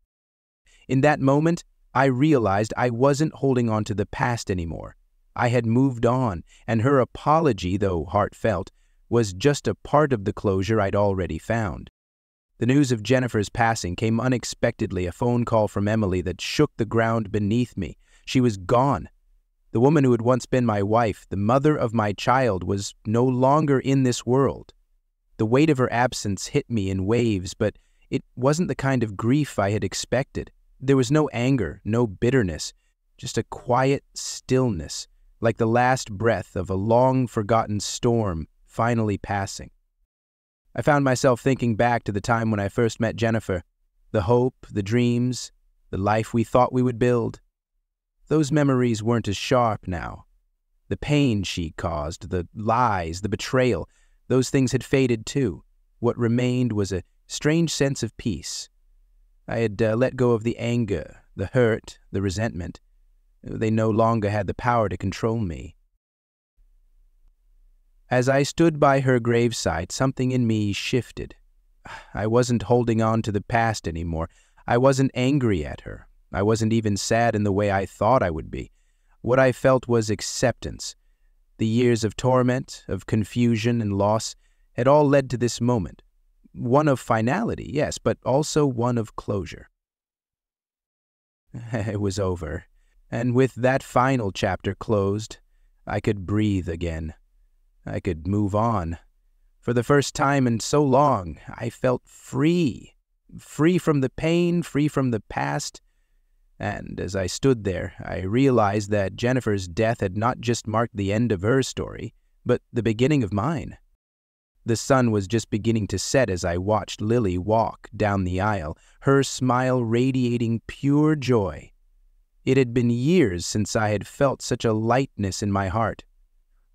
In that moment, I realized I wasn't holding on to the past anymore. I had moved on, and her apology, though heartfelt, was just a part of the closure I'd already found. The news of Jennifer's passing came unexpectedly, a phone call from Emily that shook the ground beneath me. She was gone. The woman who had once been my wife, the mother of my child, was no longer in this world. The weight of her absence hit me in waves, but it wasn't the kind of grief I had expected. There was no anger, no bitterness, just a quiet stillness, like the last breath of a long forgotten storm finally passing. I found myself thinking back to the time when I first met Jennifer, the hope, the dreams, the life we thought we would build. Those memories weren't as sharp now. The pain she caused, the lies, the betrayal, those things had faded too. What remained was a strange sense of peace. I had uh, let go of the anger, the hurt, the resentment. They no longer had the power to control me. As I stood by her gravesite, something in me shifted. I wasn't holding on to the past anymore. I wasn't angry at her. I wasn't even sad in the way I thought I would be. What I felt was acceptance. The years of torment, of confusion and loss had all led to this moment. One of finality, yes, but also one of closure. it was over, and with that final chapter closed, I could breathe again. I could move on. For the first time in so long, I felt free. Free from the pain, free from the past. And as I stood there, I realized that Jennifer's death had not just marked the end of her story, but the beginning of mine. The sun was just beginning to set as I watched Lily walk down the aisle, her smile radiating pure joy. It had been years since I had felt such a lightness in my heart.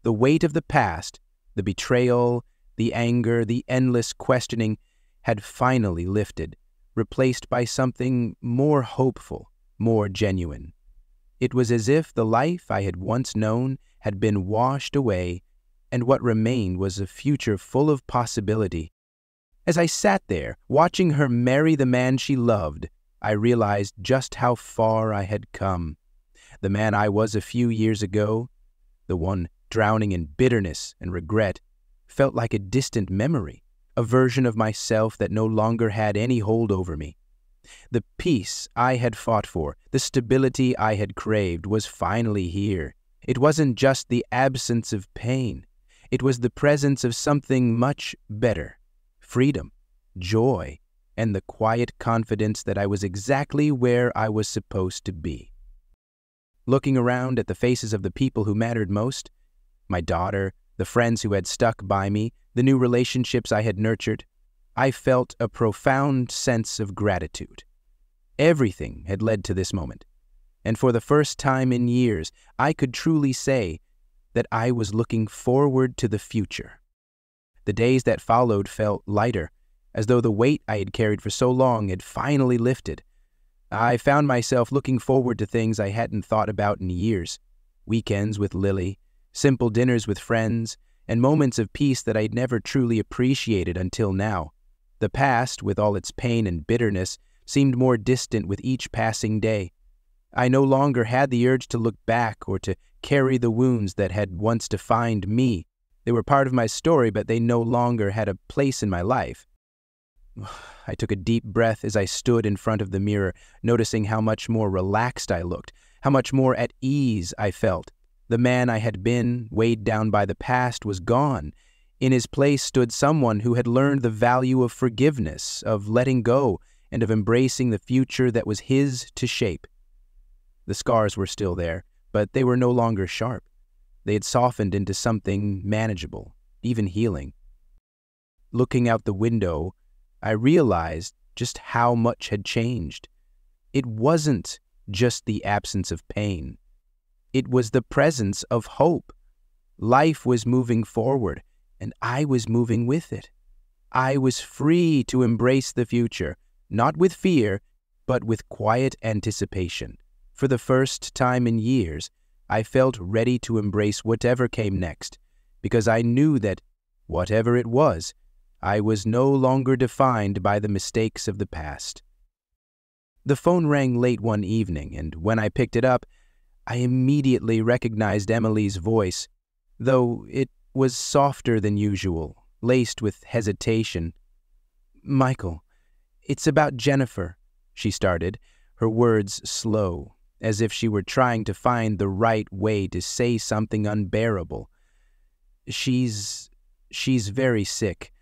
The weight of the past, the betrayal, the anger, the endless questioning, had finally lifted, replaced by something more hopeful, more genuine. It was as if the life I had once known had been washed away, and what remained was a future full of possibility. As I sat there, watching her marry the man she loved, I realized just how far I had come. The man I was a few years ago, the one drowning in bitterness and regret, felt like a distant memory, a version of myself that no longer had any hold over me. The peace I had fought for, the stability I had craved, was finally here. It wasn't just the absence of pain. It was the presence of something much better freedom, joy, and the quiet confidence that I was exactly where I was supposed to be. Looking around at the faces of the people who mattered most, my daughter, the friends who had stuck by me, the new relationships I had nurtured, I felt a profound sense of gratitude. Everything had led to this moment, and for the first time in years, I could truly say that I was looking forward to the future. The days that followed felt lighter, as though the weight I had carried for so long had finally lifted. I found myself looking forward to things I hadn't thought about in years weekends with Lily, simple dinners with friends, and moments of peace that I'd never truly appreciated until now. The past, with all its pain and bitterness, seemed more distant with each passing day. I no longer had the urge to look back or to carry the wounds that had once defined me. They were part of my story, but they no longer had a place in my life. I took a deep breath as I stood in front of the mirror, noticing how much more relaxed I looked, how much more at ease I felt. The man I had been, weighed down by the past, was gone. In his place stood someone who had learned the value of forgiveness, of letting go, and of embracing the future that was his to shape. The scars were still there, but they were no longer sharp. They had softened into something manageable, even healing. Looking out the window, I realized just how much had changed. It wasn't just the absence of pain. It was the presence of hope. Life was moving forward, and I was moving with it. I was free to embrace the future, not with fear, but with quiet anticipation. For the first time in years, I felt ready to embrace whatever came next, because I knew that, whatever it was, I was no longer defined by the mistakes of the past. The phone rang late one evening, and when I picked it up, I immediately recognized Emily's voice, though it was softer than usual, laced with hesitation. Michael, it's about Jennifer, she started, her words slow, as if she were trying to find the right way to say something unbearable. She's. she's very sick.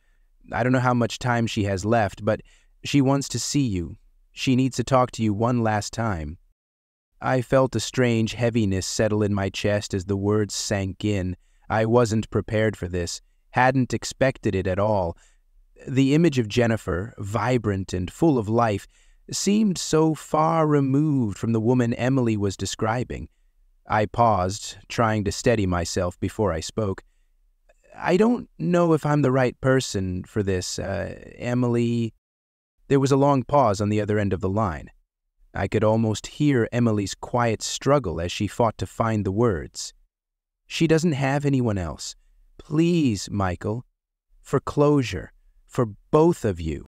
I don't know how much time she has left, but she wants to see you. She needs to talk to you one last time. I felt a strange heaviness settle in my chest as the words sank in. I wasn't prepared for this, hadn't expected it at all. The image of Jennifer, vibrant and full of life, seemed so far removed from the woman Emily was describing. I paused, trying to steady myself before I spoke. I don't know if I'm the right person for this, uh, Emily. There was a long pause on the other end of the line. I could almost hear Emily's quiet struggle as she fought to find the words. She doesn't have anyone else. Please, Michael, for closure, for both of you.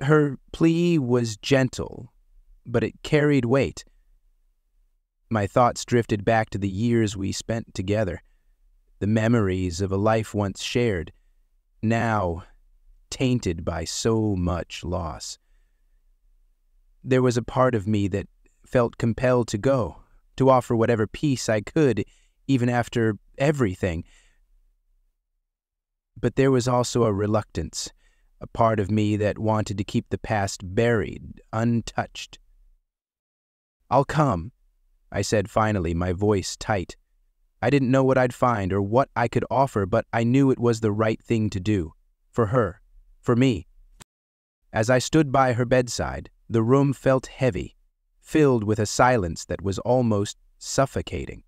Her plea was gentle, but it carried weight. My thoughts drifted back to the years we spent together the memories of a life once shared, now tainted by so much loss. There was a part of me that felt compelled to go, to offer whatever peace I could, even after everything. But there was also a reluctance, a part of me that wanted to keep the past buried, untouched. I'll come, I said finally, my voice tight. I didn't know what I'd find or what I could offer, but I knew it was the right thing to do. For her. For me. As I stood by her bedside, the room felt heavy, filled with a silence that was almost suffocating.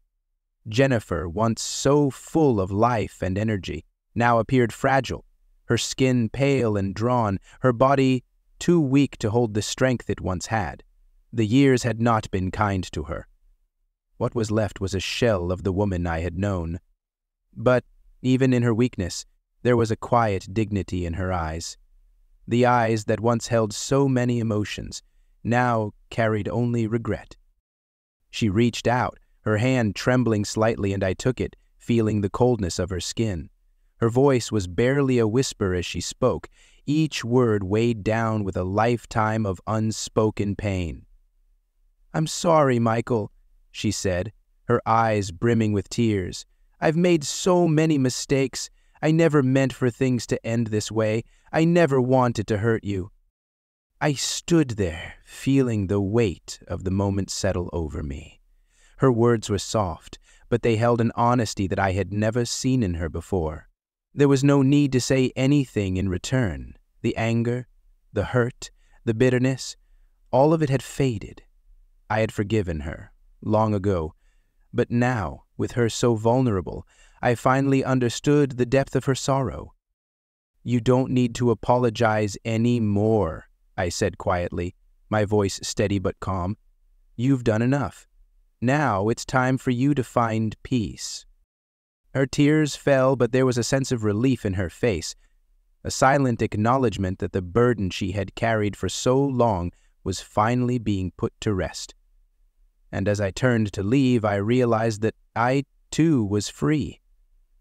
Jennifer, once so full of life and energy, now appeared fragile, her skin pale and drawn, her body too weak to hold the strength it once had. The years had not been kind to her. What was left was a shell of the woman I had known. But, even in her weakness, there was a quiet dignity in her eyes. The eyes that once held so many emotions now carried only regret. She reached out, her hand trembling slightly, and I took it, feeling the coldness of her skin. Her voice was barely a whisper as she spoke, each word weighed down with a lifetime of unspoken pain. I'm sorry, Michael she said, her eyes brimming with tears. I've made so many mistakes. I never meant for things to end this way. I never wanted to hurt you. I stood there, feeling the weight of the moment settle over me. Her words were soft, but they held an honesty that I had never seen in her before. There was no need to say anything in return. The anger, the hurt, the bitterness, all of it had faded. I had forgiven her long ago, but now, with her so vulnerable, I finally understood the depth of her sorrow. You don't need to apologize any more, I said quietly, my voice steady but calm. You've done enough. Now it's time for you to find peace. Her tears fell, but there was a sense of relief in her face, a silent acknowledgement that the burden she had carried for so long was finally being put to rest and as I turned to leave, I realized that I, too, was free.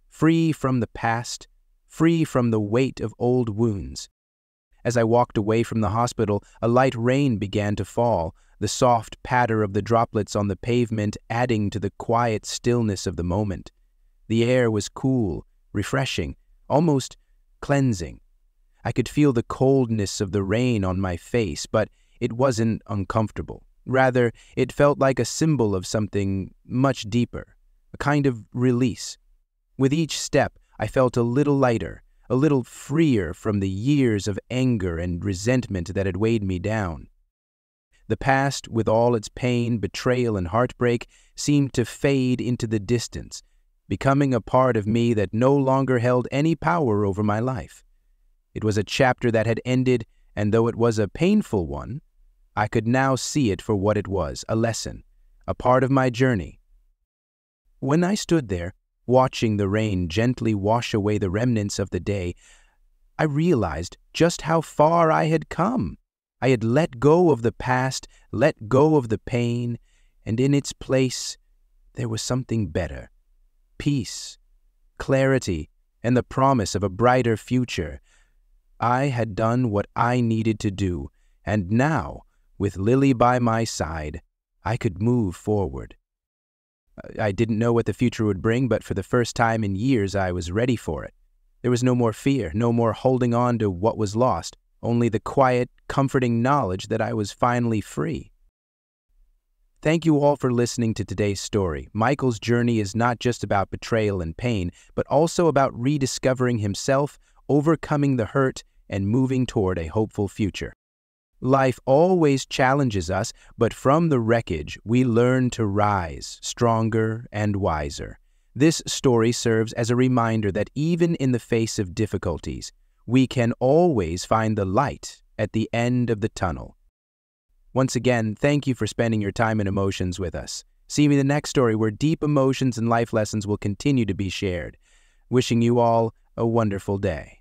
Free from the past, free from the weight of old wounds. As I walked away from the hospital, a light rain began to fall, the soft patter of the droplets on the pavement adding to the quiet stillness of the moment. The air was cool, refreshing, almost cleansing. I could feel the coldness of the rain on my face, but it wasn't uncomfortable. Rather, it felt like a symbol of something much deeper, a kind of release. With each step, I felt a little lighter, a little freer from the years of anger and resentment that had weighed me down. The past, with all its pain, betrayal, and heartbreak, seemed to fade into the distance, becoming a part of me that no longer held any power over my life. It was a chapter that had ended, and though it was a painful one, I could now see it for what it was a lesson, a part of my journey. When I stood there, watching the rain gently wash away the remnants of the day, I realized just how far I had come. I had let go of the past, let go of the pain, and in its place there was something better peace, clarity, and the promise of a brighter future. I had done what I needed to do, and now, with Lily by my side, I could move forward. I didn't know what the future would bring, but for the first time in years I was ready for it. There was no more fear, no more holding on to what was lost, only the quiet, comforting knowledge that I was finally free. Thank you all for listening to today's story. Michael's journey is not just about betrayal and pain, but also about rediscovering himself, overcoming the hurt, and moving toward a hopeful future. Life always challenges us, but from the wreckage, we learn to rise, stronger and wiser. This story serves as a reminder that even in the face of difficulties, we can always find the light at the end of the tunnel. Once again, thank you for spending your time and emotions with us. See me in the next story where deep emotions and life lessons will continue to be shared. Wishing you all a wonderful day.